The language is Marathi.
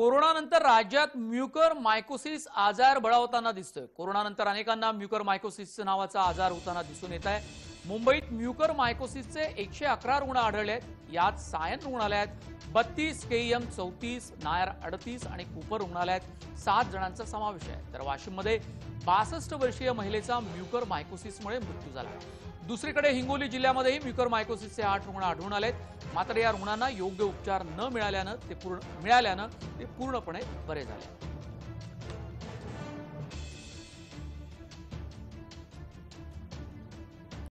कोरोनानंतर राज्यात म्युकर मायकोसिस आजार बळावताना दिसतोय. कोरोनानंतर अनेकांना म्युकर मायकोसिस नावाचा आजार होताना दिसून येत आहे. मुंबईत म्युकर मायकोसिसचे एकशे अकरा रुग्ण आढळले आहेत. यात सायन रुग्णालयात बत्तीस केईएम चौतीस नायर अडतीस आणि कुपर रुग्णालयात सात जणांचा समावेश आहे. तर वाशिममध्ये बासष्ट वर्षीय महिलेचा म्युकर मायकोसिसमुळे मृत्यू झाला. दुसरीकडे हिंगोली जिल्ह्यामध्येही म्युकर मायकोसिसचे आठ रुग्ण आढळून आलेत. मात्र या रुग्णांना योग्य उपचार न मिळाल्यानं ते पूर्ण मिळाल्यानं ते पूर्णपणे बरे झाले.